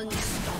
Unstoppable.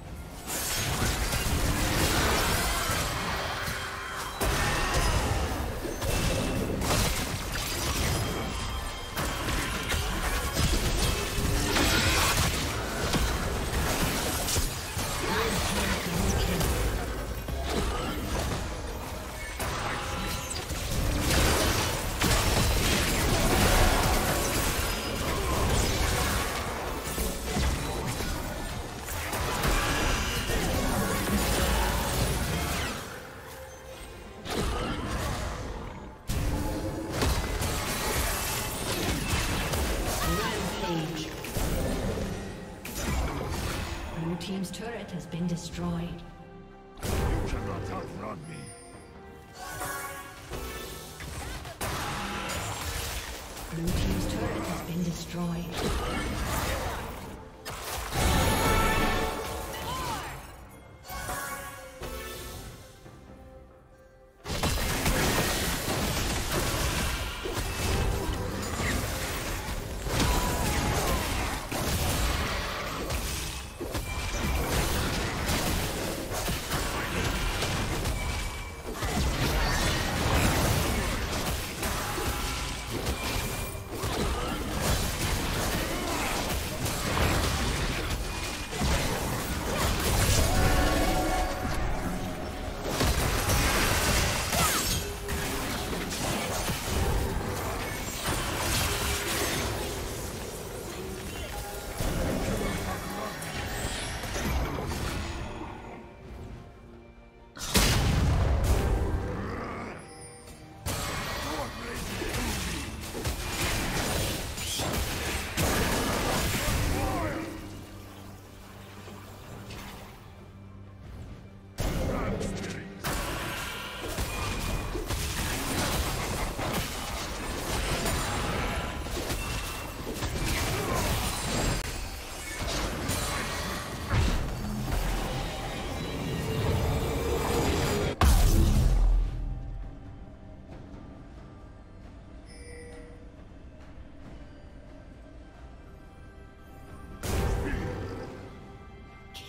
destroyed. You cannot outrun me. Blue Team's turret has been destroyed.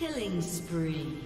Killing spree.